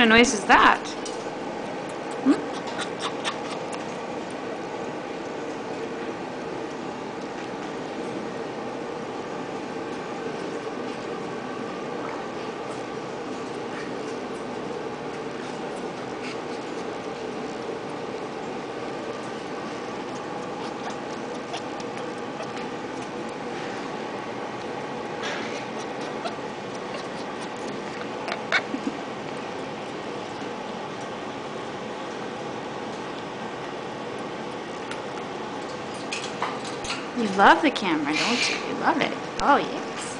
of noise is that? You love the camera, don't you? You love it. Oh, yes.